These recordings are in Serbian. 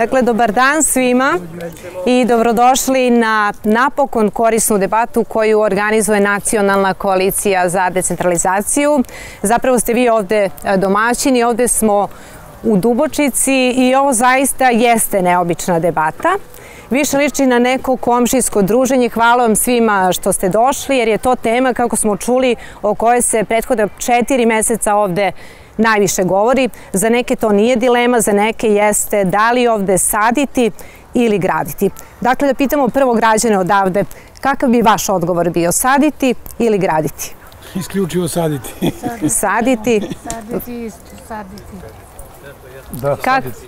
Dakle, dobar dan svima i dobrodošli na napokon korisnu debatu koju organizuje Nacionalna koalicija za decentralizaciju. Zapravo ste vi ovde e, domaćini, ovde smo u Dubočici i ovo zaista jeste neobična debata. Više liči na neko komšijsko druženje. Hvala vam svima što ste došli, jer je to tema, kako smo čuli, o kojoj se prethodne četiri meseca ovde najviše govori. Za neke to nije dilema, za neke jeste da li ovde saditi ili graditi. Dakle, da pitamo prvo građane odavde, kakav bi vaš odgovor bio, saditi ili graditi? Isključivo saditi. Saditi. Saditi isto, saditi. Da, Kak- saditi.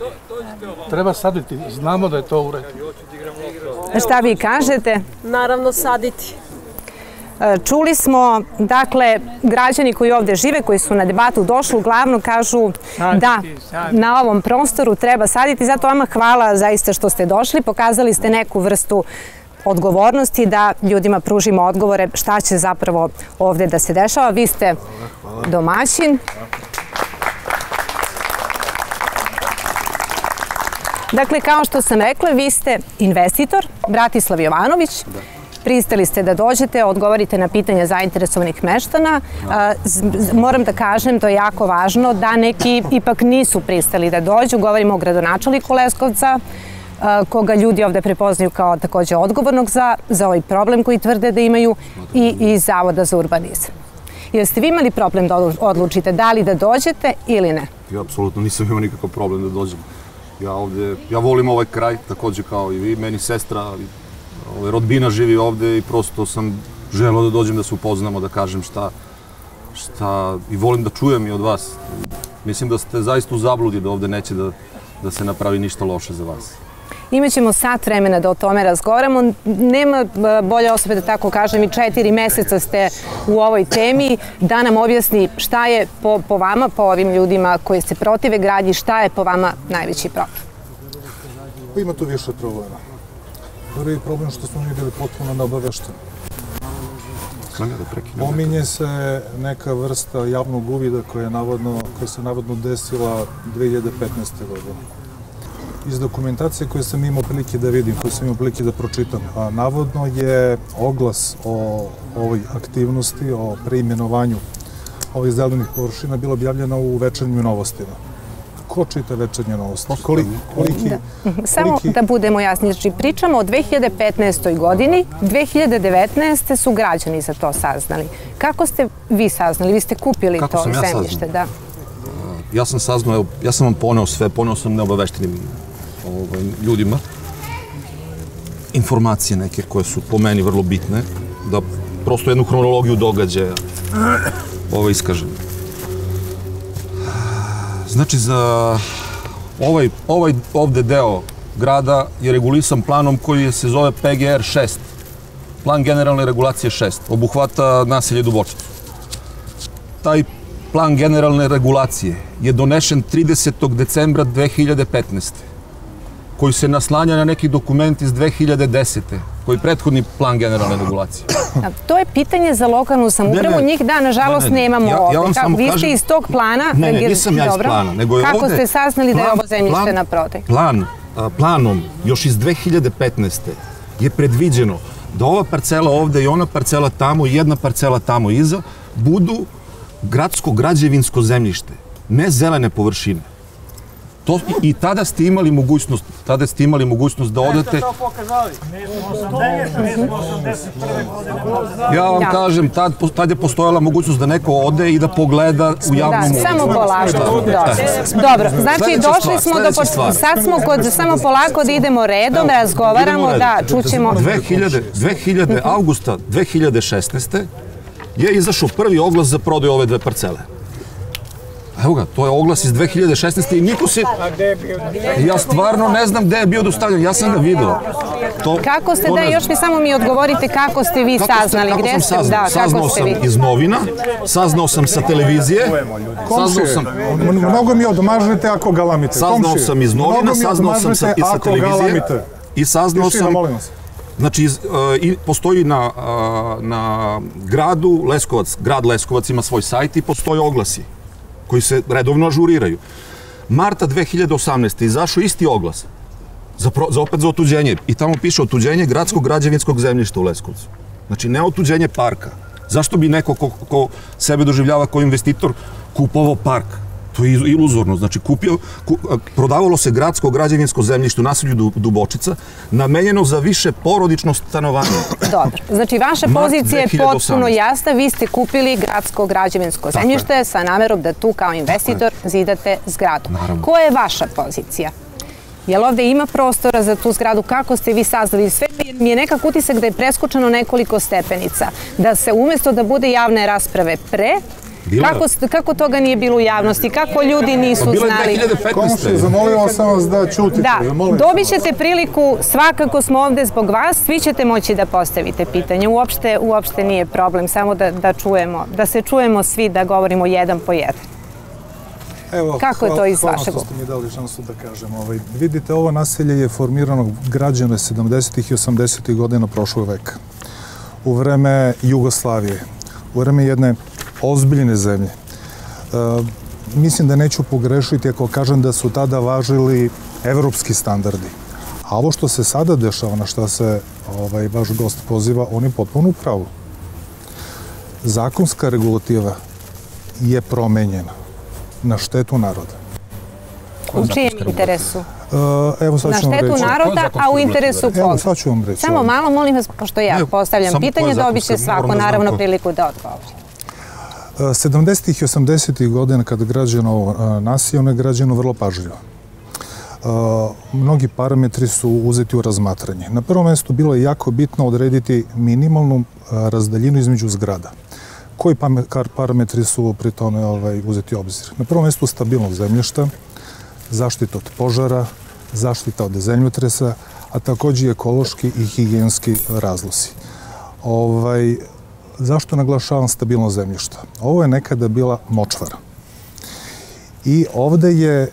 Treba saditi. Znamo da je to u redu. Šta vi kažete? Naravno saditi. Čuli smo, dakle, građani koji ovde žive, koji su na debatu došli, uglavnom kažu da na ovom prostoru treba saditi. Zato vama hvala zaista što ste došli. Pokazali ste neku vrstu odgovornosti da ljudima pružimo odgovore šta će zapravo ovde da se dešava. Vi ste domaćin. Dakle, kao što sam rekla, vi ste investitor, Bratislav Jovanović. Pristali ste da dođete, odgovorite na pitanja zainteresovanih meštana. Moram da kažem, to je jako važno, da neki ipak nisu pristali da dođu. Govorimo o gradonačelniku Leskovca, koga ljudi ovde prepoznaju kao takođe odgovornog za, za ovaj problem koji tvrde da imaju i iz Zavoda za urbanizam. Jeste vi imali problem da odlu- odlučite da li da dođete ili ne? Ja apsolutno nisam imao nikakav problem da dođem. Ja ovde, ja volim ovaj kraj, takođe kao i vi, meni sestra, ovaj, rodbina živi ovde i prosto sam želeo da dođem da se upoznamo, da kažem šta, šta, i volim da čujem i od vas. Mislim da ste zaista u zabludi da ovde neće da, da se napravi ništa loše za vas. Imaćemo sat vremena da o tome razgovaramo. Nema e, bolje osobe da tako kažem i četiri meseca ste u ovoj temi da nam objasni šta je po, po vama, po ovim ljudima koji se protive gradnji, šta je po vama najveći problem. Pa ima tu više problema. Prvi problem što smo mi bili potpuno neobavešteni. Da? Pominje se neka vrsta javnog uvida koja, je navodno, koja se navodno desila 2015. godine. Iz dokumentacije koje sam imao prilike da vidim, koje sam imao prilike da pročitam, a navodno je oglas o ovoj aktivnosti, o preimenovanju ovih zelenih površina bilo objavljeno u večernjim novostima. Ko čita večernje novosti? Koliki, koliki, Samo koliki, da budemo jasni, znači pričamo o 2015. godini, 2019. su građani za to saznali. Kako ste vi saznali? Vi ste kupili Kako to ja zemljište, da. Ja sam saznao, evo, ja sam vam poneo sve, poneo sam neobaveštenim ovaj, ljudima informacije neke koje su po meni vrlo bitne, da prosto jednu hronologiju događaja ovo iskažem. Znači, za ovaj, ovaj ovde deo grada je regulisan planom koji se zove PGR 6. Plan generalne regulacije 6. Obuhvata naselje Dubočicu taj plan generalne regulacije je donešen 30. decembra 2015. koji se naslanja na neki dokument iz 2010. koji prethodni plan generalne regulacije. A, To je pitanje za lokalnu ne. Njih da, nažalost, Ne, ne, ne. nemamo Ja- ja ovde. vam Kako- vi ste iz tog plana... Ne, ne, nisam ja iz plana, nego je Kako ovde... ste saznali da je plan- ovo zemljište plan- na prodaj? Plan, a, planom, još iz 2015. je predviđeno da ova parcela ovde i ona parcela tamo i jedna parcela tamo iza budu gradsko građevinsko zemljište, ne zelene površine. To, i, I tada ste imali mogućnost, tada ste imali mogućnost da odete Ja vam Da. kažem, tad, tad je postojala mogućnost da neko ode i da pogleda u javnom Da, samo polako. Dobro. Dobro, znači Sledeća došli smo do... sledeća poč- stvar. Sad smo kod... Samo polako da idemo redom, razgovaramo, Idemo da, čućemo... 2000, 2000, augusta 2016. je izašao prvi oglas za prodaju ove dve parcele. Evo ga, to je oglas iz 2016. i niko se... Ja stvarno ne znam gde je bio dostavljen, ja sam ga video. To, Kako ste, to da, još mi samo mi odgovorite kako ste vi Kako ste- saznali, kako gde sam ste, saznao? da, saznao sam vi? iz novina, saznao sam sa televizije, saznao sam, mnogo mi odmažete ako galamite. saznao sam iz novina, saznao sam sa, i sa televizije i saznao sam. Znači, iz, e, i postoji na, a, na gradu Leskovac, grad Leskovac ima svoj sajt i postoje oglasi koji se redovno ažuriraju. Marta 2018. izašao isti oglas Za, pro, za opet za otuđenje. I tamo piše otuđenje gradskog građevinskog zemljišta u Leskovcu. Znači, ne otuđenje parka. Zašto bi neko ko, ko sebe doživljava kao investitor kupovao park? To je iluzorno. Znači, kupio, ku, prodavalo se gradsko građevinsko zemljište u naselju Du- Dubočica, namenjeno za više porodično stanovanje. Dobro. Znači, vaša pozicija je 2018. potpuno jasna. Vi ste kupili gradsko građevinsko Tako je. zemljište sa namerom da tu kao investitor zidate zgradu. Naravno. Koja je vaša pozicija? Jel ovde ima prostora za tu zgradu? Kako ste vi saznali? Sve mi je nekak utisak da je preskočeno nekoliko stepenica. Da se umesto da bude javne rasprave pre, Bila kako, kako toga nije bilo u javnosti? Kako ljudi nisu Pa Bilo je znali? 2015. Komšije, zamolio sam vas da čutite. Da, sam dobit vas. ćete priliku, svakako smo ovde zbog vas, svi ćete moći da postavite pitanje. Uopšte, uopšte nije problem, samo da, da čujemo, da se čujemo svi da govorimo jedan po jedan. Evo, Kako je to hvala- iz hvala vašeg što ste mi dali šansu da kažem. Ovaj, vidite, ovo naselje je formirano građane 70. i 80. godina prošlog veka. U vreme Jugoslavije, u vreme jedne ozbiljne zemlje. E, mislim da neću pogrešiti ako kažem da su tada važili evropski standardi. A ovo što se sada dešava, na šta se ovaj, vaš gost poziva, on je potpuno u pravu. Zakonska regulativa je promenjena na štetu naroda. U čijem interesu? E, evo sad Na ću vam štetu reći. naroda, a u interesu Evo koga? sad ću vam reći. Samo malo, molim vas, pošto ja postavljam pitanje, dobit će svako da naravno priliku da odgovori. E, 70. i 80. godina kada građeno nasilje, ono je građeno vrlo pažljivo. Mnogi parametri su uzeti u razmatranje. Na prvom mjestu bilo je jako bitno odrediti minimalnu razdaljinu između zgrada. Koji parametri su pri tome ovaj, uzeti u obzir? Na prvom mjestu stabilnost zemljišta, zaštita od požara, zaštita od zemljotresa, a takođe i ekološki i higijenski razlosi. Ovaj, zašto naglašavam stabilnost zemljišta? Ovo je nekada bila močvara. I ovde je e,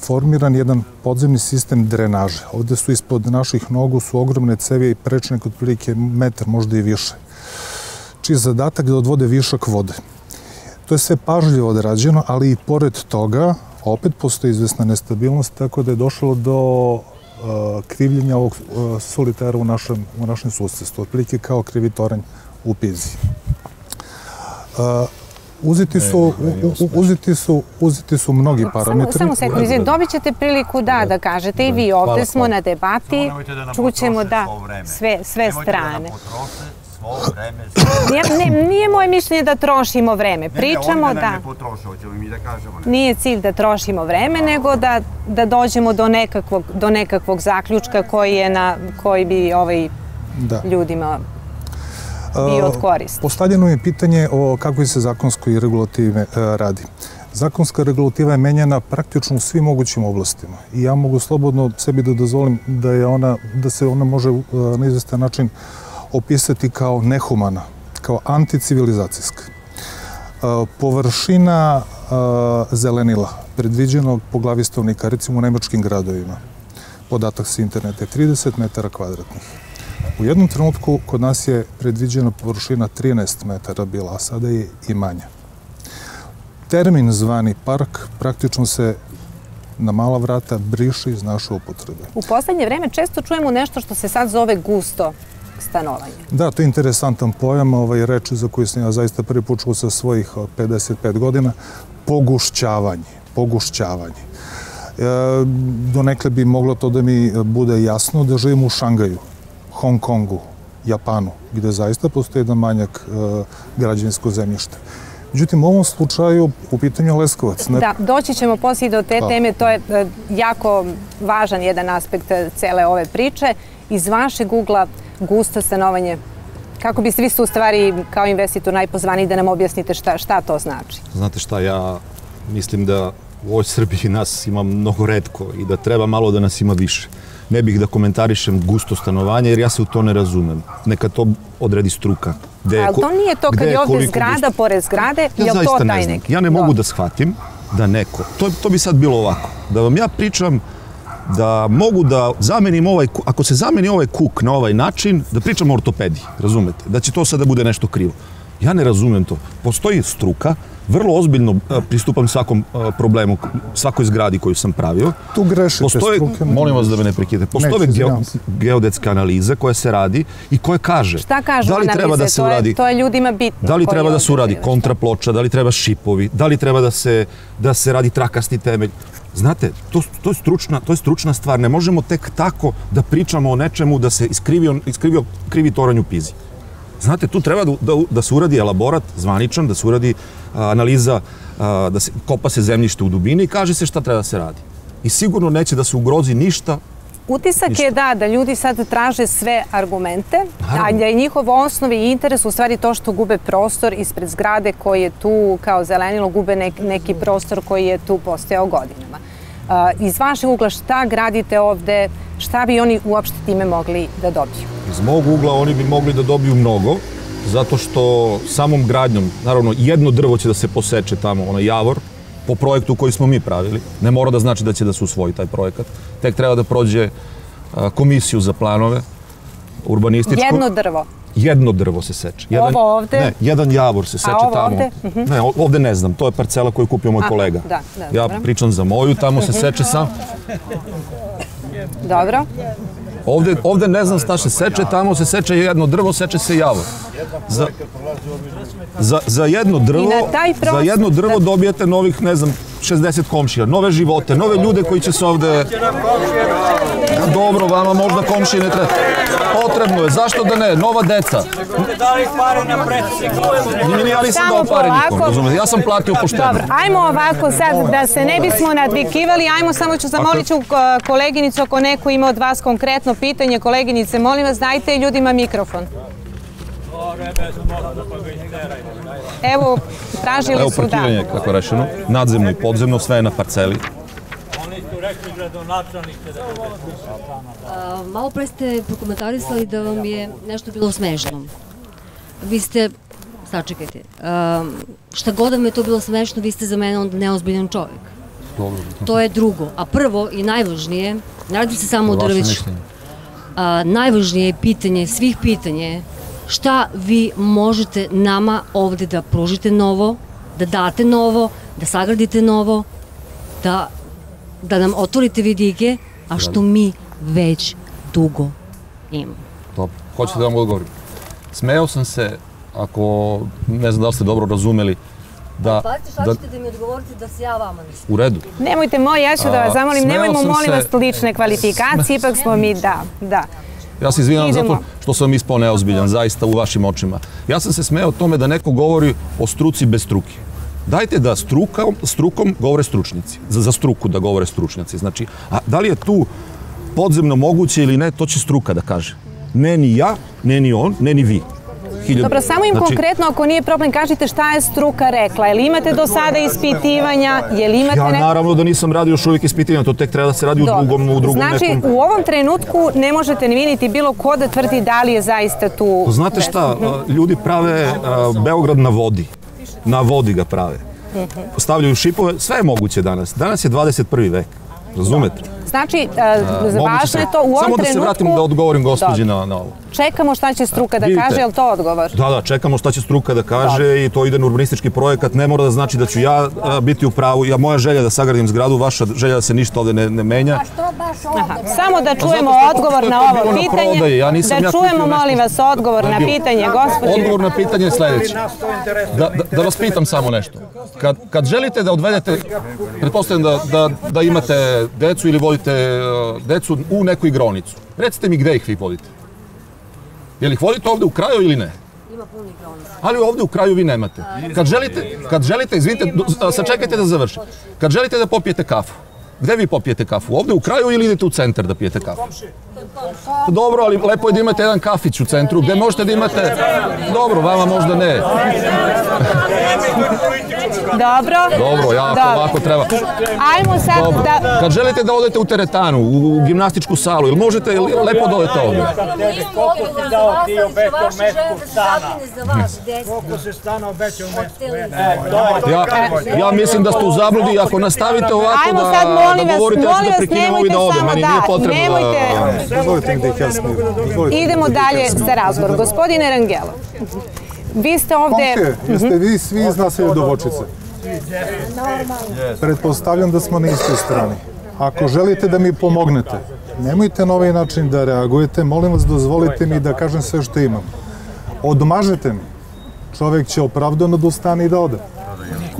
formiran jedan podzemni sistem drenaže. Ovde su ispod naših nogu su ogromne cevi i prečnik otprilike metar, možda i više. Čiji je zadatak da odvode višak vode. To je sve pažljivo odrađeno, ali i pored toga opet postoji izvesna nestabilnost, tako da je došlo do uh, krivljenja ovog uh, solitera u našem, u našem susjedstvu, otprilike kao krivitoranj u Pizi. Uh, uzeti su, u, u, uzeti su, uzeti su mnogi Samo, parametri. samo sekund, izvini, dobit ćete priliku da, da kažete i vi ovde smo na debati, da čućemo da sve, sve da strane. vreme. Nije, ne, nije moje mišljenje da trošimo vreme. Ne, ne, Pričamo oni da da ne potroše, hoćemo mi da kažemo. Ne. nije cilj da trošimo vreme, nego da, da dođemo do nekakvog, do nekakvog zaključka koji, je na, koji bi ovaj, Da. ljudima bio od koristi. Postavljeno je pitanje o kakvoj se zakonskoj regulative e, radi. Zakonska regulativa je menjana praktično u svim mogućim oblastima i ja mogu slobodno sebi da dozvolim da je ona da se ona može e, na izvestan način opisati kao nehumana, kao anticivilizacijska. E, Površina zelenila predviđenog po glavi stanovnika, recimo u nemačkim gradovima, podatak sa interneta je 30 metara kvadratnih. U jednom trenutku kod nas je predviđena površina 13 metara bila, a sada je i manja. Termin zvani park praktično se na mala vrata briše iz naše upotrebe. U poslednje vreme često čujemo nešto što se sad zove gusto stanovanje. Da, to je interesantan pojam, ovaj, reč za koju sam ja zaista prvi put čuo sa svojih o, 55 godina, pogušćavanje, pogušćavanje. E, donekle bi moglo to da mi bude jasno da živim u Šangaju, Hong Kongu, Japanu, gde zaista postoji jedan manjak e, građevinskog zemljišta. Međutim, u ovom slučaju u pitanju je Leskovac. Ne- Da, doći ćemo poslije do te Hvala. teme, to je e, jako važan jedan aspekt e, cele ove priče. Iz vašeg ugla gusto stanovanje, kako biste vi ste u stvari kao investitor najpozvaniji da nam objasnite šta, šta to znači? Znate šta, ja mislim da u ovoj Srbiji nas ima mnogo redko i da treba malo da nas ima više. Ne bih da komentarišem gusto stanovanje jer ja se u to ne razumem. Neka to odredi struka. Gde je Ali to nije to kad je ovde zgrada gusto. pored zgrade, Ja je li to taj ne neki? Ja ne mogu da shvatim da neko, to, to bi sad bilo ovako, da vam ja pričam da mogu da zamenim ovaj, ako se zameni ovaj kuk na ovaj način, da pričam o ortopediji, razumete? Da će to sada bude nešto krivo. Ja ne razumem to. Postoji struka, vrlo ozbiljno e, pristupam svakom e, problemu, svakoj zgradi koju sam pravio. Tu grešite Postoje, struke. molim vas da me ne prekidate, postoje geo, geodetska analiza koja se radi i koja kaže Šta kažu da li analize? treba da se to, uradi je, to je ljudima bitno. Da li treba da se uradi kontraploča, da li treba šipovi, da li treba da se, da se radi trakasti temelj. Znate, to, to, je stručna, to je stručna stvar. Ne možemo tek tako da pričamo o nečemu da se iskrivio, iskrivio krivi toranj u pizi. Znate, tu treba da, da, da se uradi elaborat zvaničan, da se uradi a, analiza, a, da se kopa se zemljište u dubini i kaže se šta treba da se radi. I sigurno neće da se ugrozi ništa Utisak je da, da ljudi sad traže sve argumente, a Naravno. da je njihov osnovi i interes u stvari to što gube prostor ispred zgrade koji je tu kao zelenilo, gube nek, neki prostor koji je tu postojao godinama. A, iz vašeg ugla šta gradite ovde, šta bi oni uopšte time mogli da dobiju? Iz mog ugla oni bi mogli da dobiju mnogo, zato što samom gradnjom, naravno jedno drvo će da se poseče tamo, onaj javor, po projektu koji smo mi pravili. Ne mora da znači da će da se usvoji taj projekat. Tek treba da prođe a, komisiju za planove, urbanističku. Jedno drvo. Jedno drvo se seče. Jedan, Ovo ovde? Ne, jedan javor se seče ovo tamo. ovde? Mhm. Ne, o- ovde ne znam, to je parcela koju je kupio moj Aha, kolega. da, da, ja dobro. pričam za moju, tamo se seče sam. Dobro. Ovde, ovde ne znam šta se seče, tamo se seče jedno drvo, seče se javor. Za, za, za jedno drvo, za jedno drvo da- dobijete novih, ne znam, 60 komšija, nove živote, nove ljude koji će se ovde... Dobro, vama možda komšije ne treba. Potrebno je, zašto da ne? Nova deca. dali pare na ja nisam Samo dao pare nikom, polako. razumete? Ja sam platio pošteno. Dobro, ajmo ovako sad da se ne bismo nadvikivali, ajmo samo ću zamolit ću koleginicu ako neko ima od vas konkretno pitanje. Koleginice, molim vas dajte ljudima mikrofon. Evo, tražili Evo su da. parkiranje, kako je rešeno, nadzemno i podzemno, sve je na parceli. Rekli gradonačelnik da A, Malo pre ste prokomentarisali da vam je nešto bilo smešno. Vi ste, sačekajte, um, šta god da me to bilo smešno, vi ste za mene onda neozbiljan čovjek. Dobro. To je drugo. A prvo i najvažnije, ne radi se samo o. A, najvažnije je pitanje svih pitanje šta vi možete nama ovde da pružite novo, da date novo, da sagradite novo, da, da nam otvorite vidike, a što mi već dugo imamo. Dobro, hoćete da vam odgovorim. Smeo sam se, ako ne znam da li ste dobro razumeli, da, da da mi odgovorite da se ja vama mislim? u redu. Nemojte moj, ja ću da vas zamolim, nemojmo molim se- vas lične kvalifikacije, ipak smo mi, da, da. Ja se izvinjam Idemo. zato što sam ispao neozbiljan, zaista u vašim očima. Ja sam se smeo tome da neko govori o struci bez struke. Dajte da struka, strukom govore stručnjaci, za, za struku da govore stručnjaci. Znači, a da li je tu podzemno moguće ili ne, to će struka da kaže. Ne ni ja, ne ni on, ne ni vi. Hiljadu- Dobro, samo im znači, konkretno, ako nije problem, kažite šta je struka rekla. Jel imate do sada ispitivanja? Jel imate Ja ne- naravno da nisam radio još uvijek ispitivanja, to tek treba da se radi u Dobro. drugom, u drugom znači, nekom... u ovom trenutku ne možete ni vi niti bilo ko da tvrdi da li je zaista tu... Znate šta, a, ljudi prave Beograd na vodi. Na vodi ga prave. Stavljaju šipove, sve je moguće danas. Danas je 21. vek. Razumete? Znači, Moguće važno je to u ovom Samo da se trenutku... vratim da odgovorim gospođi na, na ovo. Čekamo šta će struka da Vidite. kaže, je li to odgovor? Da, da, čekamo šta će struka da kaže i to ide na urbanistički projekat. Ne mora da znači da ću ja a, biti u pravu. Ja, moja želja je da sagradim zgradu, vaša želja da se ništa ovde ne, ne menja. Aha, samo da čujemo zato što odgovor na ovo na pitanje. prodaji, ja nisam da ja čujemo, molim vas, odgovor na pitanje, gospođe. Odgovor na pitanje je sledeće. Da, da, da vas pitam samo nešto. Kad, kad želite da odvedete, pretpostavljam da, da, da imate decu ili vodite uh, decu u neku igronicu. Recite mi gde ih vi vodite? Jel ih vodite ovde u kraju ili ne? Ima punih kronica. Ali ovde u kraju vi nemate. Kad želite, kad želite, izvinite, sačekajte da završim. Kad želite da popijete kafu, gde vi popijete kafu? Ovde u kraju ili idete u centar da pijete kafu? Dobro, ali lepo je da imate jedan kafić u centru, gde možete da imate... Dobro, vama možda ne. Dobro. Dobro, ja ako Dobro. ovako treba. Ajmo sad Dobro. da... Kad želite da odete u teretanu, u, u gimnastičku salu, ili možete ili lepo da odete ovde? dao ti obećao mesku stana. za vas. Koliko se stana obećao mesku? Ja, ja mislim da ste u zabludi, ako nastavite ovako Ajmo da, sad, molim da vas, molim da vas, nemojte da samo Meni da, nemojte. da... Da Idemo da dalje sa razgovorom. Gospodine Rangelo, vi ste ovde... Komšije, jeste vi svi iz naselja Dobočice? Pretpostavljam da smo na istoj strani. Ako želite da mi pomognete, nemojte na ovaj način da reagujete, molim vas dozvolite mi da kažem sve što imam. Odmažete mi, čovek će opravdano da ustane i da ode.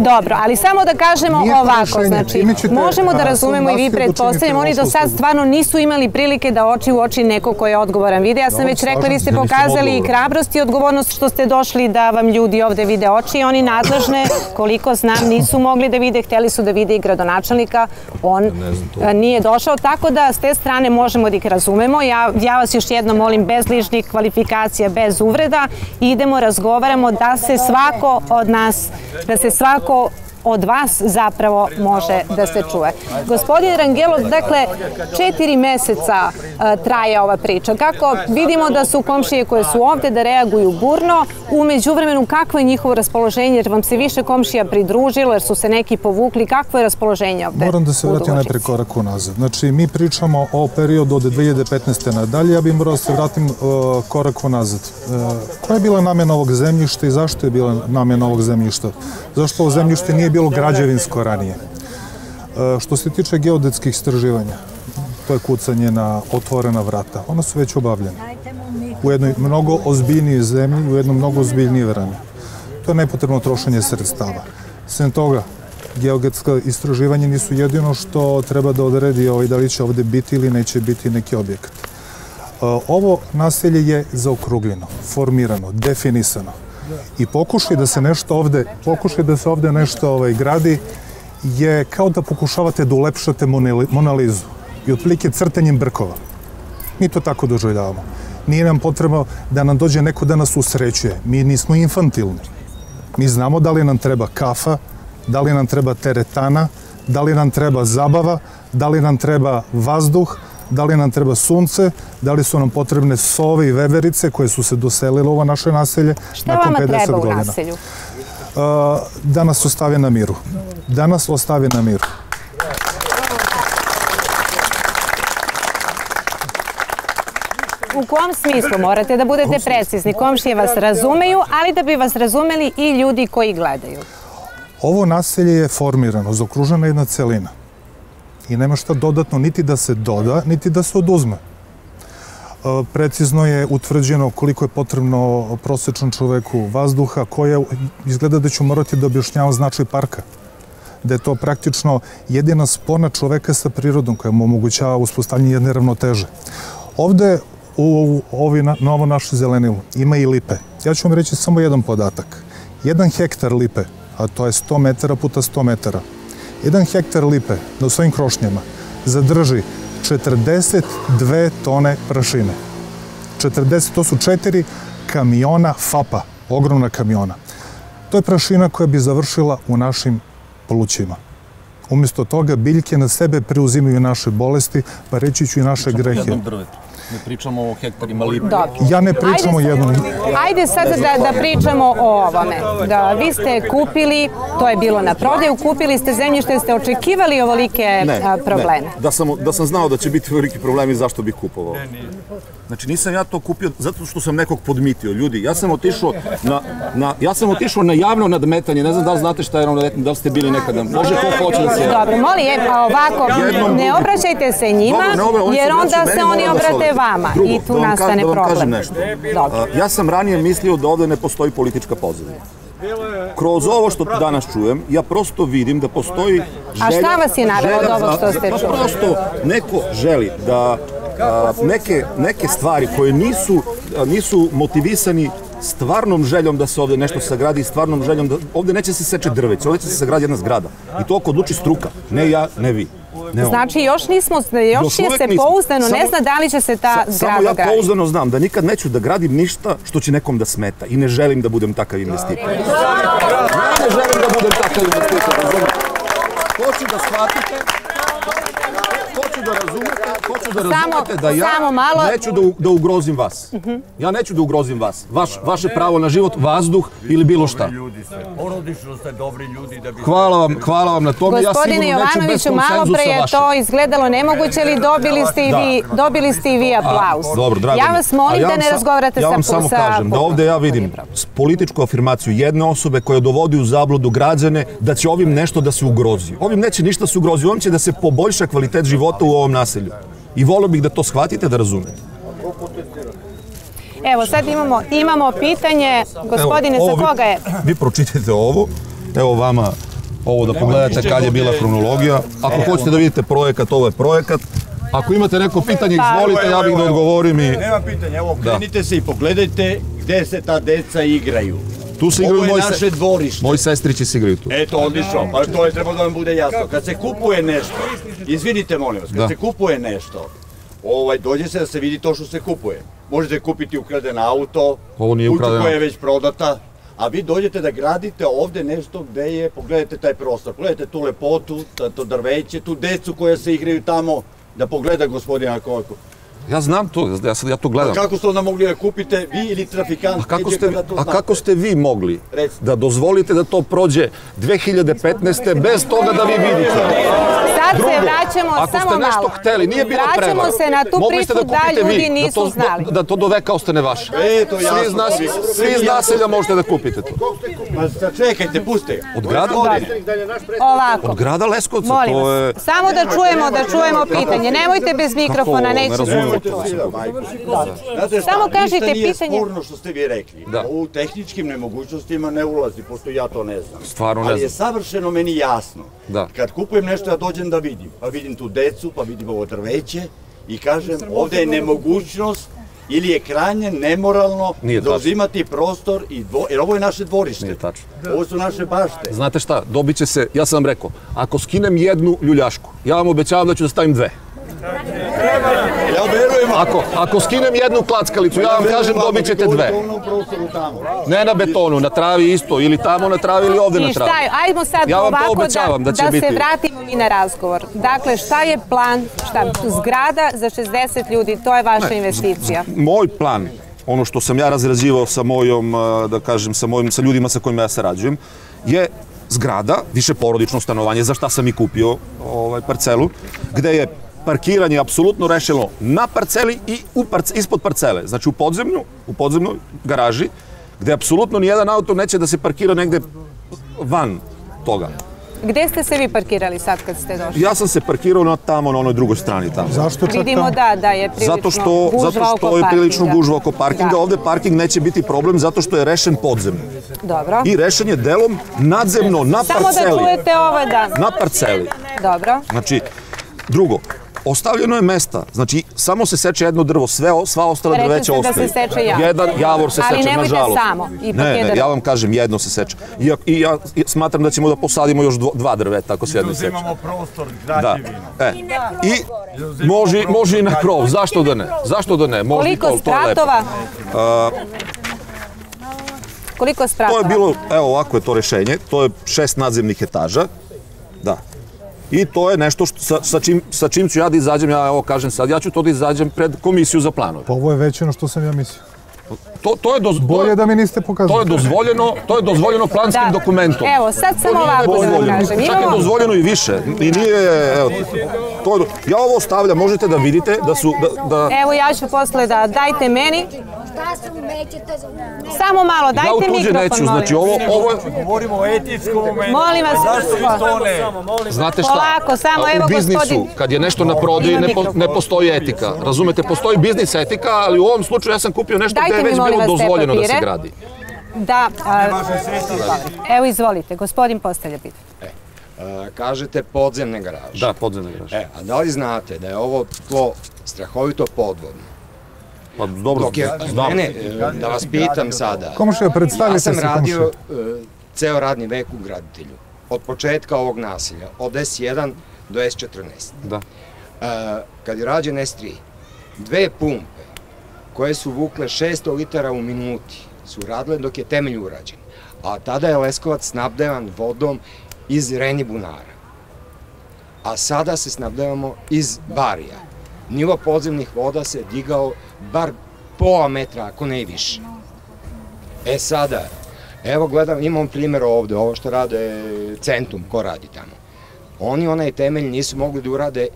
Dobro, ali samo da kažemo Nije ovako, znači, možemo da razumemo i vi pretpostavljamo, učiniti oni do sad stvarno nisu imali prilike da oči u oči neko ko je odgovoran. Vide. Ja sam već rekla, vi ste pokazali i hrabrost i odgovornost što ste došli da vam ljudi ovde vide oči. I oni nadležne, koliko znam, nisu mogli da vide, hteli su da vide i gradonačelnika, on e, nije došao, tako da s te strane možemo da ih razumemo. Ja, ja vas još jednom molim, bez ličnih kvalifikacija, bez uvreda, idemo, razgovaramo da se svako od nas, da se svako こう od vas zapravo može da se čuje. Gospodin Rangelov, dakle, četiri meseca e, traje ova priča. Kako vidimo da su komšije koje su ovde da reaguju burno, umeđu vremenu kakvo je njihovo raspoloženje, jer vam se više komšija pridružilo, jer su se neki povukli, kakvo je raspoloženje ovde? Moram da se vratim Dugočici? najpre korak unazad. Znači, mi pričamo o periodu od 2015. nadalje, ja bih morao da se vratim uh, korak unazad. Uh, koja je bila namjena ovog zemljišta i zašto je bila namjena ovog zemljišta? Zašto ovo zemljište nije bilo građevinsko ranije? Uh, što se tiče geodetskih istraživanja, to je kucanje na otvorena vrata. Ona su već obavljena. U jednoj mnogo ozbiljnijoj zemlji, u jednom mnogo ozbiljnije vreme. To je nepotrebno trošenje sredstava. Sem toga, geogetska istraživanja nisu jedino što treba da odredi ovaj, da li će ovde biti ili neće biti neki objekat. E, Ovo naselje je zaokrugljeno, formirano, definisano. I pokušaj da se nešto ovde, pokušaj da se ovde nešto ovaj, gradi je kao da pokušavate da ulepšate Monali- Monalizu i otprilike crtanjem brkova. Mi to tako doživljavamo. Nije nam potrebno da nam dođe neko da nas usrećuje. Mi nismo infantilni. Mi znamo da li nam treba kafa, da li nam treba teretana, da li nam treba zabava, da li nam treba vazduh, da li nam treba sunce, da li su nam potrebne sove i veverice koje su se doselile u ovo naše naselje Šta nakon vama 50 treba u godina. naselju? Da nas ostave na miru. Da nas ostave na miru. U kom smislu morate da budete precizni? Komšije vas razumeju, ali da bi vas razumeli i ljudi koji gledaju. Ovo naselje je formirano, zaokružena jedna celina. I nema šta dodatno niti da se doda, niti da se oduzme. E, Precizno je utvrđeno koliko je potrebno prosečnom čoveku vazduha, koja izgleda da ću morati da objašnjavam značaj parka. Da je to praktično jedina spona čoveka sa prirodom koja mu omogućava uspostavljanje jedne ravnoteže. Ovde u ovi na, na ovo naše zelenilo ima i lipe. Ja ću vam reći samo jedan podatak. Jedan hektar lipe, a to je 100 metara puta 100 metara, jedan hektar lipe na svojim krošnjama zadrži 42 tone prašine. 40, to su četiri kamiona FAPA, ogromna kamiona. To je prašina koja bi završila u našim plućima. Umjesto toga biljke na sebe preuzimaju naše bolesti, pa reći ću i naše grehe. Ne pričamo o hektarima lipe. Dobro. Ja ne pričam o jednom. Ajde sad da, da pričamo o ovome. Da, vi ste kupili, to je bilo na prodaju, kupili ste zemljište, ste očekivali ovolike a, probleme. Ne. Da, sam, da sam znao da će biti veliki problemi, zašto bih kupovao? Znači nisam ja to kupio zato što sam nekog podmitio. Ljudi, ja sam otišao na, na, ja sam otišao na javno nadmetanje, ne znam da li znate šta je nadmetanje, da li ste bili nekada. Može ko hoće da se. Dobro, moli, je, pa ovako, Jednom ne obraćajte se njima, Dobro, ne, se jer onda meni, se oni da obrate. Vama Drugo, i tu da nastane da vam problem. kažem nešto. Dobro. A, ja sam ranije mislio da ovde ne postoji politička pozadina. Kroz ovo što danas čujem, ja prosto vidim da postoji želja... šta vas je želja od ovog što ste pa čuli? Prosto neko želi da a, neke, neke stvari koje nisu, a, nisu motivisani stvarnom željom da se ovde nešto sagradi, stvarnom željom da ovde neće se seče drveće, ovde će se sagradi jedna zgrada. I to ako odluči struka, ne ja, ne vi. Ne. Znači, još nismo, još, Još je se nismo. pouzdano, ne Samo- zna da li će se ta Sa- zgrada Samo ja graditi. pouzdano znam da nikad neću da gradim ništa što će nekom da smeta i ne želim da budem takav investitor. Ja ne želim da budem takav investitor, razumete? Hoću da shvatite, hoću da razumete hoću da Samo- razumete da ja samo malo. neću da, u- da ugrozim vas. Ja neću da ugrozim vas. Vaš, vaše pravo na život, vazduh ili bilo šta. Ljudi ste, porodično ste dobri ljudi da bi... Hvala vam, hvala vam na tome. ja Gospodine sigurno neću bez Jovanoviću, malo pre konsenzusa je to izgledalo nemoguće, ali dobili ste i vi, dobili ste i vi aplauz. Dobro, drago ja vas molim ja da ne sa- razgovarate ja sa vam samo sa kažem da ovde ja vidim političku afirmaciju jedne osobe koja dovodi u zabludu građane da će ovim nešto da se ugrozi. Ovim neće ništa se ugrozi, ovim će da se poboljša kvalitet života u ovom naselju. I volio bih da to shvatite, da razumete. Evo, sad imamo, imamo pitanje, gospodine, Evo, ovo sa vi- koga je? Vi pročitajte ovo, evo vama ovo da pogledate kad je bila hronologija. Ako hoćete da vidite projekat, ovo je projekat. Ako imate neko pitanje, Pa- izvolite, ja bih da odgovorim i... Nema pitanja, evo, Da. krenite se i pogledajte gde se ta deca igraju. Tu se igraju Ovo je moji se- naše dvorište. Moji sestrići se igraju tu. Eto, odlično, pa to je treba da vam bude jasno. Kad se kupuje nešto, izvinite molim vas, kad Da. se kupuje nešto, ovaj, dođe se da se vidi to što se kupuje. Možete kupiti ukraden auto, Ovo nije kuću koja je već prodata, a vi dođete da gradite ovde nešto gde je, pogledajte taj prostor, pogledajte tu lepotu, to, drveće, tu decu koja se igraju tamo, da pogleda gospodina Kojko. Ja znam to, ja, sad, ja to gledam. Kako ste onda mogli da kupite vi ili trafikant? A kako, ste, to a kako ste vi mogli Recite. da dozvolite da to prođe 2015. bez toga da vi vidite? Sad se vraćamo ako samo ste nešto malo. hteli, nije bila prevara. Vraćamo se na tu priču da, kupite ljudi vi, nisu da to, znali. Da, da to do veka ostane vaše. E, to Svi iz, nas, svi iz naselja možete da kupite to. Pa čekajte, puste ga. Od grada? Ovako. Od grada Leskovca, Molim to vas, je... samo da čujemo, da čujemo pitanje. Nemojte bez mikrofona, Kako? Ne neće. razumem. Znate šta, Samo ništa kažite nije pitanje. sporno što ste vi rekli. Da. U tehničkim nemogućnostima ne ulazi, pošto ja to ne znam. Stvarno ne Ali je znam. savršeno meni jasno. Da. Kad kupujem nešto, ja dođem da vidim. Pa vidim tu decu, pa vidim ovo drveće i kažem, ovde je nemogućnost ili je krajnje nemoralno zauzimati prostor, i dvo, jer ovo je naše dvorište. Nije tačno. Ovo su naše bašte. Znate šta, dobit će se, ja sam vam rekao, ako skinem jednu ljuljašku, ja vam obećavam da ću da stavim dve. Ja verujem, Ako, ako skinem jednu klackalicu, ja vam kažem dobit ćete dve. Ne na betonu, na travi isto, ili tamo na travi ili ovde na I šta travi. je, ajmo sad Ja vam to ovako obećavam da, da da biti. se vratimo mi na razgovor. Dakle, šta je plan, šta, zgrada za 60 ljudi, to je vaša investicija. Moj plan, ono što sam ja razrađivao sa mojom, da kažem, sa, mojim, sa ljudima sa kojima ja sarađujem, je zgrada, više porodično stanovanje, za šta sam i kupio ovaj, parcelu, gde je parkiranje apsolutno rešeno na parceli i u parce, ispod parcele. Znači u podzemlju, u podzemnoj garaži, gde apsolutno nijedan auto neće da se parkira negde van toga. Gde ste se vi parkirali sad kad ste došli? Ja sam se parkirao na tamo, na onoj drugoj strani tamo. Zašto čak Vidimo da, da je prilično Zato što, gužva zato što je prilično parkinga. gužva oko parkinga. Da. Ovde parking neće biti problem zato što je rešen podzemno. Dobro. I rešen je delom nadzemno, na Samo da parceli. čujete ovo, da. Na parceli. Dobro. Znači, drugo, ostavljeno je mesta, znači samo se seče jedno drvo, sve, sva ostala Rekli drveća ste da se seče javor. Jedan javor se Ali seče, nemojte nažalost. samo, ipak ne, ne, ja vam kažem, jedno se seče. I ja, i ja smatram da ćemo da posadimo još dvo- dva drveta ako se jedno seče. Uzimamo prostor Da. građevina. E. I može, može i na krov, zašto da ne? Zašto da ne? Može i Koliko to, to je lepo. spratova? Koliko To je bilo, evo ovako je to rešenje, to je šest nadzemnih etaža, da. I to je nešto što, sa, sa, čim, sa čim ću ja da izađem, ja evo kažem sad, ja ću to da izađem pred komisiju za planove. Pa ovo je veće ono što sam ja mislio. To, to, je, doz, Bolje je, da mi niste to je pokazali. dozvoljeno, to je dozvoljeno planskim Da. dokumentom. Evo, sad nije ovako da vam kažem. Čak je dozvoljeno i više. I nije, evo, to je, ja ovo stavljam, možete da vidite da su, da, da Evo ja ću posle da dajte meni. Šta se umećete za... Samo malo, ja u dajte tuđe mikrofon, neću, molim znači ovo, ovo Govorimo o etičkom momentu. Molim vas, Zašto? Znate šta? Polako, samo, evo, u biznisu, gospodin. kad je nešto na prodaju, ne, po, mikrofon. ne postoji etika. Razumete, postoji biznis etika, ali u ovom slučaju ja sam kupio nešto Dajte gde je već molim bilo dozvoljeno da se gradi. Da, a, evo izvolite, gospodin postavlja pitanje. E, kažete podzemne garaže. Da, podzemna garaža. E, a da li znate da je ovo tlo strahovito podvodno? Pa dobro, Dok je, znam. ne, ne, da vas pitam sada. Komšija, predstavite Ja sam se, radio e, ceo radni vek u graditelju. Od početka ovog nasilja, od S1 do S14. Da. E, kad je rađen S3, dve pumpe koje su vukle 600 litara u minuti su radile dok je temelj urađen. A tada je Leskovac snabdevan vodom iz Reni bunara. A sada se snabdevamo iz Barija. Nivo podzemnih voda se digao bar pola metra, ako ne i više. E sada, evo gledam, imam primjer ovde, ovo što rade Centum, ko radi tamo. Oni onaj temelj nisu mogli da urade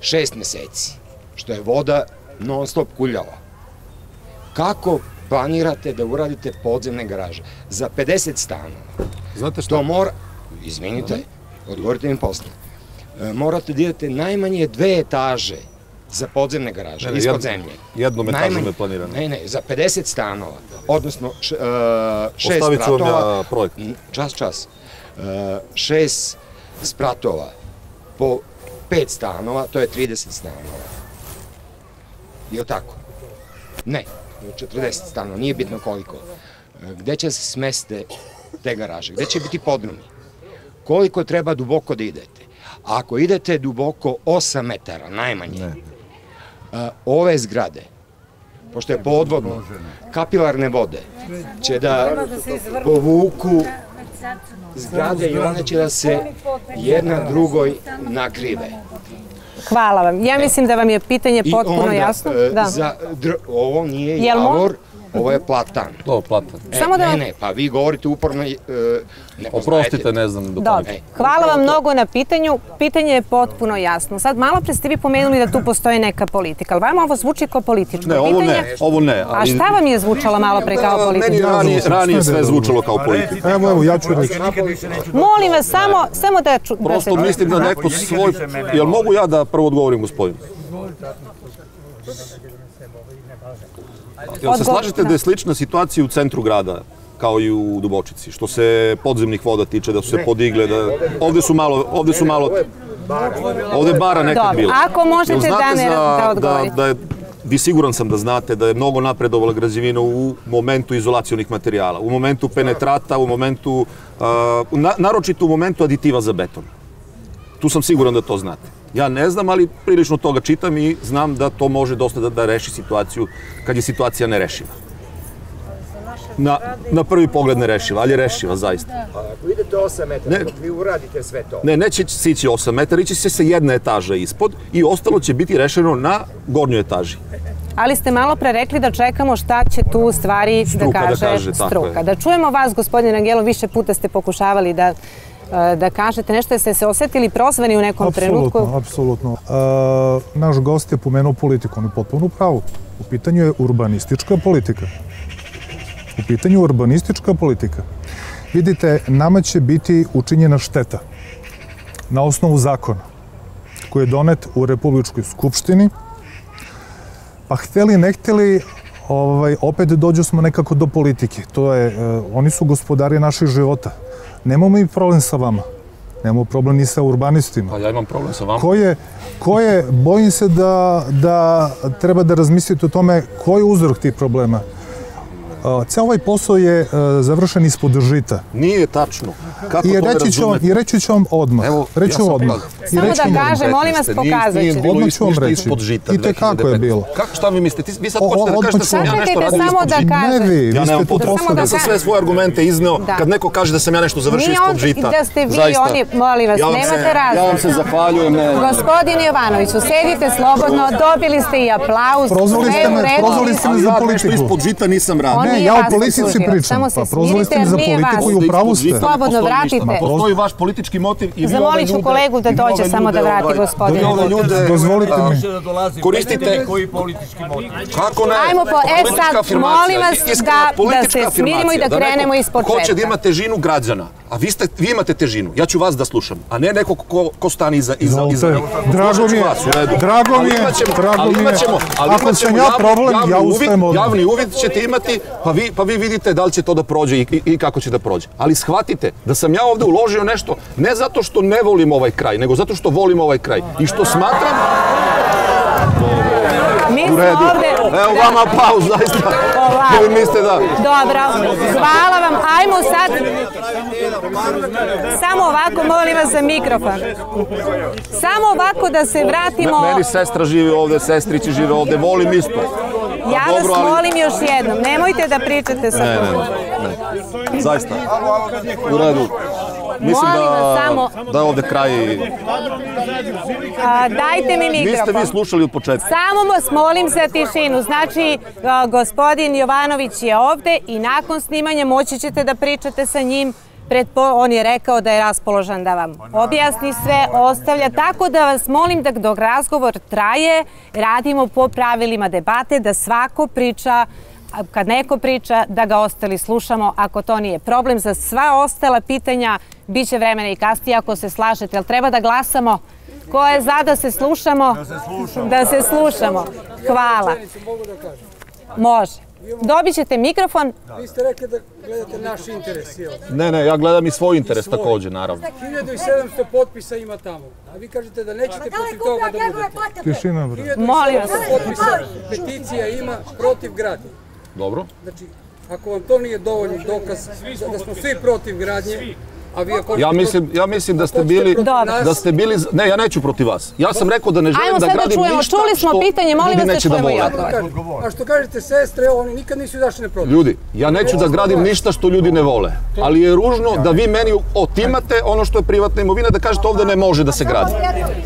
šest meseci, što je voda non stop kuljala. Kako planirate da uradite podzemne garaže? Za 50 stanova. Znate šta? To mora, izvinite, odgovorite mi posle. E, morate da idete najmanje dve etaže za podzemne garaže, Ne, ne, ispod zemlje. jednom etažom Najmanje- je planirano. Ne, ne, za 50 stanova, odnosno š, e, šest Ostavit ću vam ja projekt. Čas, čas. E, šest spratova po pet stanova, to je 30 stanova. Je li tako? Ne, 40 stanova, nije bitno koliko. E, Gde će se smeste te garaže? Gde će biti podrumi? Koliko treba duboko da idete? Ako idete duboko 8 metara, najmanje, e, ove zgrade, pošto je podvodno, kapilarne vode će da povuku zgrade i one će da se jedna drugoj nakrive. Hvala vam. Ja mislim da vam je pitanje potpuno onda, jasno. e, Da. za dr- ovo nije javor, ovo je platan. To, platan. E, Samo da ne, vam- ne, pa vi govorite uporno, e, ne Oprostite, ne znam do Dobro. E, Hvala vam to. mnogo na pitanju. Pitanje je potpuno jasno. Sad malo pre ste vi pomenuli da tu postoji neka politika. Ali vama ovo zvuči kao političko Ne, ovo pitanje? ne, ovo ne. A šta vam je zvučalo malo pre kao Meni politika? je ranije, ranije sve da je zvučalo kao politika. Evo, evo, ja ću reći. Molim vas samo, samo da, ču, da se... Prosto mislim da neko svoj... Jel mogu ja da prvo odgovorim gospodinu? Jel se slažete da. je slična situacija u centru grada kao i u Dubočici, što se podzemnih voda tiče, da su se podigle, da ovde su malo, ovde su malo, ovde je bara nekad Dobro, bilo. ako možete da ne- da da, odgovorite. da je, vi siguran sam da znate da je mnogo napredovala građevina u momentu izolacionih materijala, u momentu penetrata, u momentu, uh, na, naročito u momentu aditiva za beton. Tu sam siguran da to znate. Ja ne znam, ali prilično toga čitam i znam da to može dosta da, da reši situaciju kad je situacija nerešiva. Na, na prvi pogled nerešiva, ali je rešiva zaista. Ako idete 8 metara, Ne. dok vi uradite sve to, Ne, neće se ići 8 metara, ići će se jedna etaža ispod i ostalo će biti rešeno na gornjoj etaži. Ali ste malo pre rekli da čekamo šta će tu u stvari Struka da da kaže, kaže, tako struka. Da čujemo vas, gospodine Angelo, više puta ste pokušavali da da kažete nešto, jeste se osetili prozvani u nekom trenutku? Apsolutno, apsolutno. E, naš gost je pomenuo politiku, on je potpuno u pravu. U pitanju je urbanistička politika. U pitanju je urbanistička politika. Vidite, nama će biti učinjena šteta na osnovu zakona koji je donet u Republičkoj skupštini, pa hteli, ne hteli, ovaj, opet dođu smo nekako do politike. To je, e, oni su gospodari naših života. Nemamo mi problem sa vama. Nemamo problem ni sa urbanistima. Pa ja imam problem sa vama. Ko je, ko je, bojim se da, da treba da razmislite o tome ko je uzrok tih problema. Ceo ovaj posao je uh, završen ispod žita. Nije tačno. Kako I to reći ću vam, i reći ću vam odmah. Evo, reći ja ću sam odmah. I Samo reći da ću vam kažem, molim vas, 2015. pokazat Nije bilo Odmah ništa ću vam reći. ispod žita. I te kako je 2015. bilo. Kako, šta vi mislite? Ti- Vi sad hoćete da kažete da ću sam ja nešto radio samo ispod da žita. kažem. Ne vi, vi Ja ste nemam to potrebe. Samo da Ja sam kažem. sve svoje argumente izneo. Da. Kad neko kaže da sam ja nešto završio Nije ispod on- žita. da ste vi, oni, molim vas, ja nemate razloga. Ja vam se zahvaljujem. Gospodin Jovanoviću, sedite slobodno, dobili ste i aplauz. Prozvali ste me, za ja nešto politiku. ispod žita nisam radio. Ne, ja o politici pričam. Pa prozvali ste me smirite, za politiku i u pravu ste. Slobodno vratite. ništa. Postoji vaš politički motiv i vi ove Zamolit ću ljude... kolegu da dođe samo da ljude, vrati ovaj. Da ljude... Dozvolite mi. da Koristite- koji politički motiv. Kako ne? Ajmo po- e sad, molim vas da- da se smirimo i da krenemo neko iz početka. Hoće da ima težinu građana, a vi, ste, vi imate težinu. Ja ću vas da slušam, a ne neko ko, ko stane iza, iza, iza. Drago mi je, drago mi je, drago mi je. Ako sam ja problem, javni ja ustajem odmah. Javni uvid ćete imati, pa vi, pa vi vidite da li će to da prođe i, i, i kako će da prođe. Ali shvatite da sam ja ovde uložio nešto ne zato što ne volim ovaj kraj, nego zato što volim ovaj kraj. I što smatram Mi smo ovde... Evo vama aplauz, zaista. Ovako. Mislite da... Dobro, hvala vam. Ajmo sad... Samo ovako, molim vas za mikrofon. Samo ovako da se vratimo... Meni sestra živi ovde, sestrići žive ovde, volim isto. Ja vas dobro, ali- molim još jednom, nemojte da pričate sa ne. Zaista. U redu. Mislim Molim vas da, samo- da je ovde kraj... A, dajte mi Niste mikrofon. vi slušali od početka. Samo vas molim za tišinu. Znači, gospodin Jovanović je ovde i nakon snimanja moći ćete da pričate sa njim. Pretpo, on je rekao da je raspoložen da vam objasni sve, ostavlja. Tako da vas molim da dok razgovor traje, radimo po pravilima debate, da svako priča kad neko priča, da ga ostali slušamo, ako to nije problem. Za sva ostala pitanja bit će vremena i kasnije ako se slažete. Jel treba da glasamo? Ko je za da se slušamo? Da se slušamo. Da se slušamo. Hvala. Može. Dobit ćete mikrofon. Vi ste rekli da gledate naš interes? Ne, ne, ja gledam i svoj interes takođe, naravno. 1700 potpisa ima tamo, a vi kažete da nećete protiv toga da budete. Tišina, bre. 1700 Molim vas. potpisa peticija ima protiv grada. Dobro. Znači, ako vam to nije dovoljni dokaz da, da smo svi protiv gradnje, a vi ako... Ja mislim, ja mislim da ste bili, da ste bili, ne, ja neću protiv vas. Ja sam rekao da ne želim Ajmo da gradim čujemo. ništa Čuli smo što pitanje, molim ljudi vas da neće da čujemo odgovor. A što kažete sestre, oni nikad nisu izašli na protiv. Ljudi, ja neću da gradim ništa što ljudi ne vole, ali je ružno da vi meni otimate ono što je privatna imovina, da kažete ovde ne može da se gradi.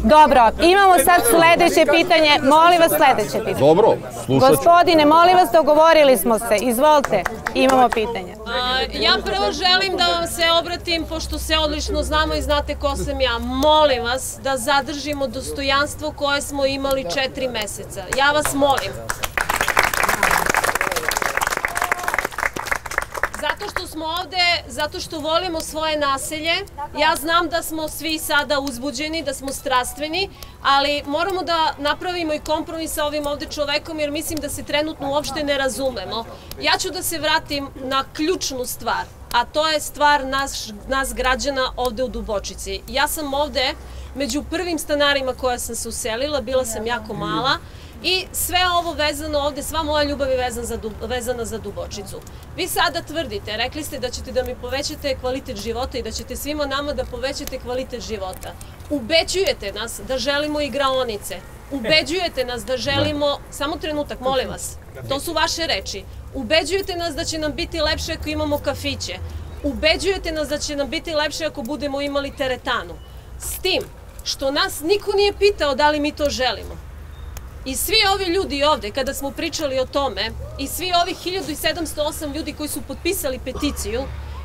Dobro, imamo sad sledeće pitanje. Molim vas sledeće pitanje. Dobro, slušat ću. Gospodine, molim vas, dogovorili smo se. Izvolite, imamo pitanje. Ja prvo želim da vam se obratim, pošto se odlično znamo i znate ko sam ja. Molim vas da zadržimo dostojanstvo koje smo imali četiri meseca. Ja vas molim. Zato što smo ovde, zato što volimo svoje naselje. Ja znam da smo svi sada uzbuđeni, da smo strastveni, ali moramo da napravimo i kompromis sa ovim ovde čovekom, jer mislim da se trenutno uopšte ne razumemo. Ja ću da se vratim na ključnu stvar, a to je stvar nas, nas građana ovde u Dubočici. Ja sam ovde među prvim stanarima koja sam se uselila, bila sam jako mala, I sve ovo vezano ovde, sva moja ljubav je vezana za, vezana za Dubočicu. Vi sada tvrdite, rekli ste da ćete da mi povećate kvalitet života i da ćete svima nama da povećate kvalitet života. Ubeđujete nas da želimo igraonice. Ubeđujete nas da želimo, samo trenutak, molim vas, to su vaše reči. Ubeđujete nas da će nam biti lepše ako imamo kafiće. Ubeđujete nas da će nam biti lepše ako budemo imali teretanu. S tim što nas niko nije pitao da li mi to želimo. I svi ovi ljudi ovde, kada smo pričali o tome, i svi ovih 1708 ljudi koji su potpisali peticiju,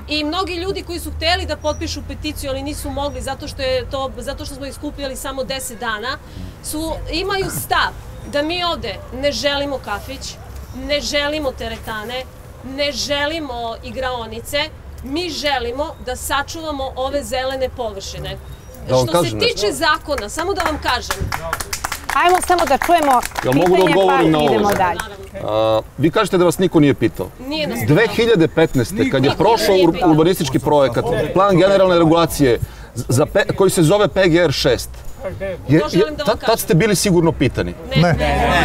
i mnogi ljudi koji su hteli da potpišu peticiju, ali nisu mogli zato što, je to, zato što smo ih skupljali samo 10 dana, su, imaju stav da mi ovde ne želimo kafić, ne želimo teretane, ne želimo igraonice, mi želimo da sačuvamo ove zelene površine. Da vam Što se kažem nešto? tiče zakona, samo da vam kažem, Ajmo samo da čujemo Jel mogu da pitanje pa odgovorim na ovo? idemo dalje. A, vi kažete da vas niko nije pitao. Nije nas 2015. kad je prošao urbanistički projekat, plan generalne regulacije, za pe, koji se zove PGR 6, je, To je, želim da vam tad, tad ste bili sigurno pitani. Ne.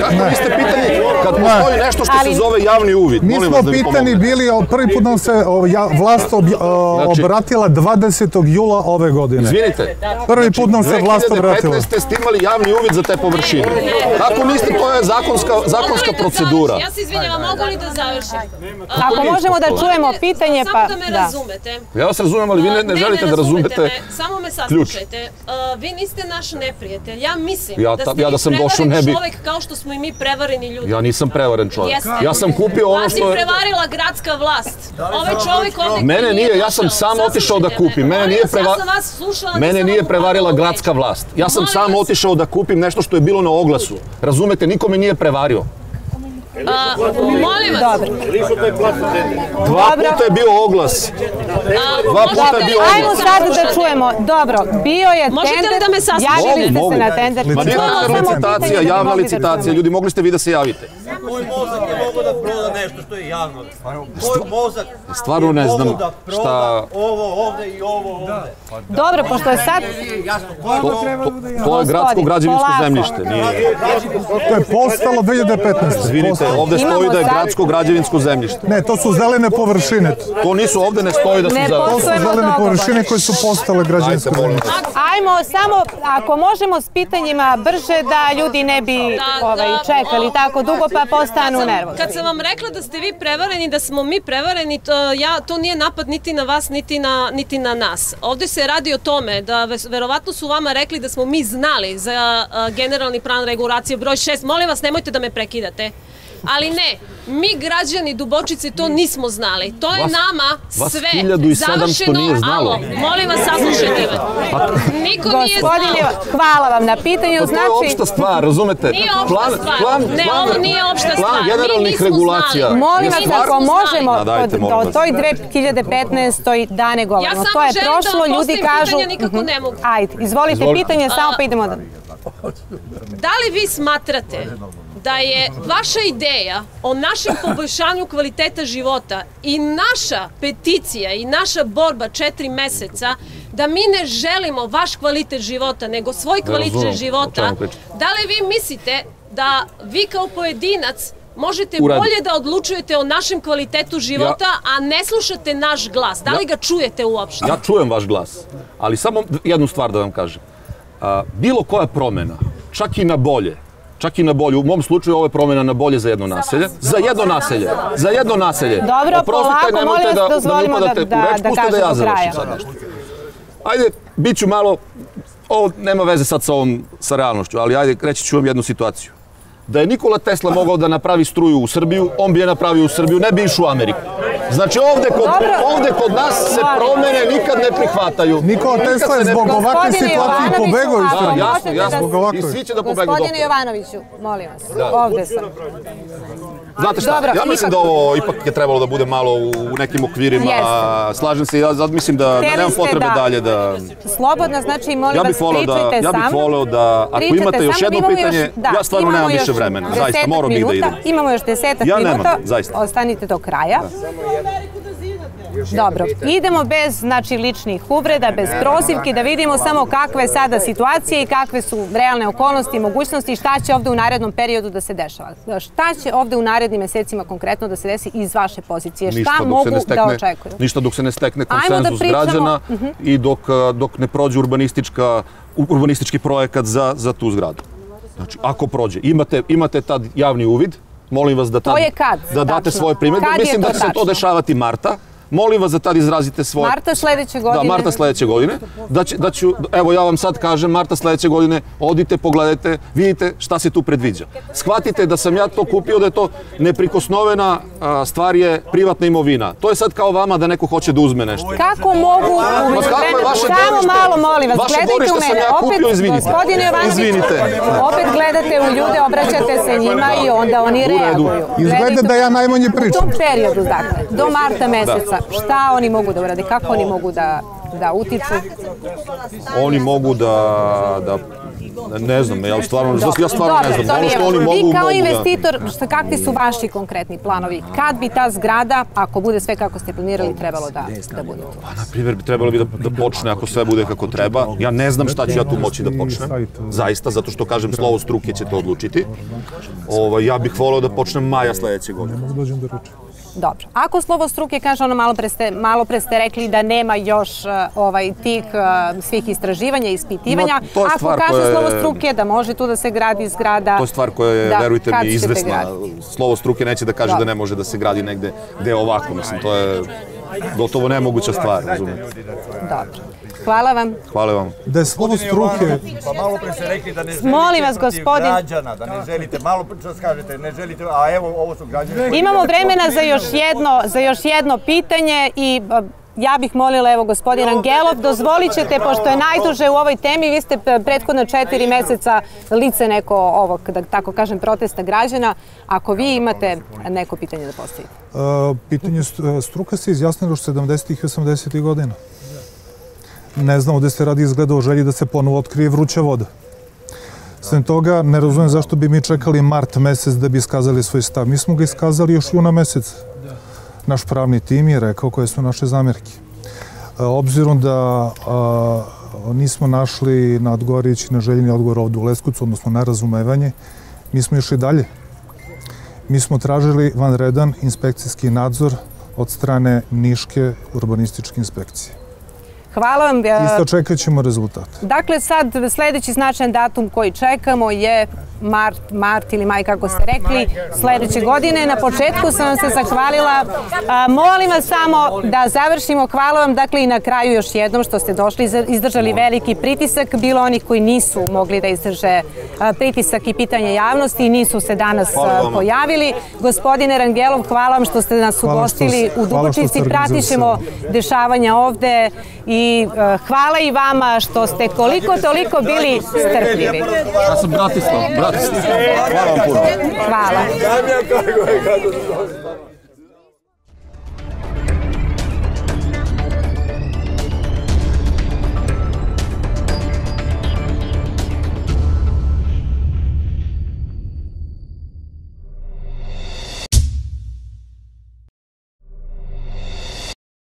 Kako vi ste pitani kad postoji nešto što se zove javni uvid? Mi smo da pitani bili, o, prvi put nam se o, ja, vlast obja- o, Znači- obratila 20. jula ove godine. Izvinite, Prvi put nam se vlast obratila. 2015. ste imali javni uvid za te površine. Kako niste, to je zakonska, zakonska da procedura. završim? Ja se izvinjavam, mogu li da završim? Ako možemo da čujemo pitanje, pa Samo da me da. razumete. Ja vas razumem, ali vi ne, ne želite da razumete me, samo me saslušajte. Uh, vi niste naš neprijatelj. Ja mislim Ja da ta- ste ja vi da sam došao, ne bi- čovek kao što smo i mi prevareni ljudi. Ja nisam prevaren čovjek. Jeste. Ja sam kupio ono Vas što je je... prevarila gradska vlast. Ovaj čovek ovde Mene nije, ja sam sam otišao da kupim. me. Mene nije vas, preva... Ja sam vas slušala, Mene nije prevarila gradska vlast. Ja sam sam vas. otišao da kupim nešto što je bilo na oglasu. Razumete, niko me nije prevario. A, molim vas. Dobro. Dva puta je bio oglas. Dva puta je bio Ajmo oglas. sad da čujemo. Dobro, bio je Možete li tender. da me saslušate? Javili ste Mogu, se mogu. na tender. Ma nije tender licitacija, da javna da licitacija. Ljudi, mogli ste vi da se javite. Moj mozak je mogao da proda nešto što je javno. Moj mozak Stvarno ne je znam da proda šta- ovo ovde i ovo ovde. Dobro, pošto je sad... To, to, to je gradsko građevinsko zemljište. Nije. To je postalo 2015. Izvinite, ovde stoji da je gradsko građevinsko zemljište. Ne, to su zelene površine. To nisu ovde, ne stoji da su Ne za... To su zelene površine koje su postale građevinsko zemljište. Ajmo samo, ako možemo s pitanjima brže da ljudi ne bi Da, ovaj, da, čekali tako dugo pa postanu sam nervozni. kad sam vam rekla da ste vi prevareni, da smo mi prevareni, to, ja, to nije napad niti na vas, niti na, niti na nas. Ovde se radi o tome da ve- verovatno su vama rekli da smo mi znali za a, generalni plan regulacije broj 6. Molim vas, nemojte da me prekidate. Ali ne, mi građani Dubočice to nismo znali. To je Vas- nama vas sve 1700 završeno. nije znalo. Alo, molim vas, saslušajte me. Niko nije Gospodine, znao. hvala vam na pitanju. Pa to je Znači, opšta stvar, razumete? Nije opšta stvar. Ne, ovo nije opšta Plan stvar. Mi generalnih regulacija. Molim vas, ako možemo Da, o, toj 2015. da ne govorimo. Ja samo to je želim da prošlo, vam ljudi postavim kažu... pitanje, nikako Mhm. ne mogu. Ajde, izvolite Izvoli. pitanje, samo pa idemo da... Da li vi smatrate da je vaša ideja o našem poboljšanju kvaliteta života i naša peticija i naša borba četiri meseca da mi ne želimo vaš kvalitet života, nego svoj kvalitet života, da li vi mislite da vi kao pojedinac možete U redu. bolje da odlučujete o našem kvalitetu života, a ne slušate naš glas? Da li Ja- ga čujete uopšte? Ja čujem vaš glas, ali samo jednu stvar da vam kažem. A, bilo koja promena, čak i na bolje, čak i na bolje, u mom slučaju ovo je promena na bolje za jedno naselje, za jedno naselje, za jedno naselje. Dobro, polako, molim vas, da, da mi dozvolimo da- u da- reč, da da ja kažem do kraja. završim sad nešto. Ajde, bit ću malo, ovo nema veze sad sa ovom, sa realnošću, ali ajde, reći ću vam jednu situaciju. Da je Nikola Tesla mogao da napravi struju u Srbiju, on bi je napravio u Srbiju, ne bi išao u Ameriku. Znači ovde kod, Dobro. ovde kod nas se promene nikad ne prihvataju. Nikola Tesla je zbog ovakve situacije pobegao iz Da, Srbije. jasno, možete jasno. I svi će da pobegnu Gospodine. Jovanoviću, molim vas, Da. ovde sam. Znate šta, Dobro, ja mislim ipak- da ovo ipak je trebalo da bude malo u, nekim okvirima, Jeste. slažem se, ja sad mislim da, da nemam potrebe da- dalje da... Slobodno, znači, molim Ja vas, bih voleo da, pričajte ja bih voleo da, ako Pričajte imate još jedno imamo pitanje, da, ja stvarno nemam više još vremena, zaista, morao bih da idem. Imamo još desetak Ja nemam, minuta, zaista. ostanite do kraja. Dobro, idemo bez znači, ličnih uvreda, bez prozivki, da vidimo samo kakva je sada situacija i kakve su realne okolnosti i mogućnosti i šta će ovde u narednom periodu da se dešava. Šta će ovde u narednim mesecima konkretno da se desi iz vaše pozicije? Šta Ništa dok mogu se ne da stekne, očekuju? ništa dok se ne stekne da konsenzus pričamo- građana Mhm. i dok, dok ne prođe urbanistička, urbanistički projekat za, za tu zgradu. Znači, ako prođe, imate, imate tad javni uvid, molim vas da tad, je kad, da date tačno? svoje je Mislim to da će se to dešavati marta. Molim vas da tad izrazite svoje... Marta sledeće godine. Da, Marta sledeće godine. Da, će, da ću, evo ja vam sad kažem, Marta sledeće godine, odite, pogledajte, vidite šta se tu predviđa. Shvatite da sam ja to kupio, da je to neprikosnovena a, stvar je privatna imovina. To je sad kao vama da neko hoće da uzme nešto. Kako mogu u kako je međuvremenu- vaše Samo malo, molim vas, Vaše gledajte u mene. ja kupio, izvinite. Gospodine Jovanović, Izvinite. opet gledate u ljude, obraćate se njima i onda oni U reaguju. Izgleda da ja najmanje U pričam. tom periodu, dakle, do marta meseca, šta oni mogu da urade, kako oni mogu da, da utiču? Oni mogu da, da ne znam, ja stvarno, ja stvarno Dobro, ne znam. Ono što oni mogu, Vi kao mogu da... investitor, šta, kakvi su vaši konkretni planovi? Kad bi ta zgrada, ako bude sve kako ste planirali, trebalo da, da bude tu? Pa, na primjer, bi trebalo bi da, da počne ako sve bude kako treba. Ja ne znam šta ću ja tu moći da počnem. Zaista, zato što kažem, slovo struke će to odlučiti. Ovaj, ja bih voleo da počnem maja sledeće godine. Mogu dođem do reči. Dobro. Ako slovo struke kaže ono malo pre ste, malo pre ste rekli da nema još uh, ovaj tih uh, svih istraživanja i ispitivanja, Ma, to je ako kaže koja je- slovo struke da može tu da se gradi zgrada, To je stvar koja je, da, verujte mi, izvesna. Slovo struke neće da kaže Dobro. da ne može da se gradi negde gde je ovako. Mislim, to je gotovo nemoguća stvar, razumete. Dobro. Hvala vam. Hvala vam. Da je slovo struke, Pa malo pre ste rekli da ne želite Molim vas, protiv gospodin. građana, da ne želite, malo pre što kažete, ne želite, a evo ovo su građani. Imamo vremena za još jedno, za još jedno pitanje i a, ja bih molila, evo, gospodin Angelov, dozvolit ćete, pošto je najduže u ovoj temi, vi ste p- prethodna četiri meseca lice neko ovog, da tako kažem, protesta građana. Ako vi imate neko pitanje da postavite. Uh, pitanje st- struka se izjasnila još 70. i 80. godina. Ne znamo gde se radi izgleda o želji da se ponovo otkrije vruća voda. Sem toga, ne razumem zašto bi mi čekali mart mesec da bi iskazali svoj stav. Mi smo ga iskazali još juna mesec. Naš pravni tim je rekao koje su naše zamjerke. E, Obzirom da nismo našli na odgovarajući na željeni odgovor ovdje u Leskucu, odnosno na razumevanje, mi smo išli dalje. Mi smo tražili vanredan inspekcijski nadzor od strane Niške urbanističke inspekcije. Hvala vam. Isto čekat ćemo rezultat. Dakle, sad sledeći značajan datum koji čekamo je mart, mart ili maj, kako ste rekli, sledeće godine. Na početku sam vam se zahvalila. A, molim vas samo da završimo. Hvala vam, dakle, i na kraju još jednom što ste došli, izdržali veliki pritisak. Bilo onih koji nisu mogli da izdrže pritisak i pitanje javnosti i nisu se danas pojavili. Gospodine Rangelov, hvala vam što ste nas ugostili u Dubočici. Pratit ćemo dešavanja ovde i hvala i vama što ste koliko toliko bili strpljivi. Ja sam Bratislav, Bratislav. Hvala vam puno. Hvala.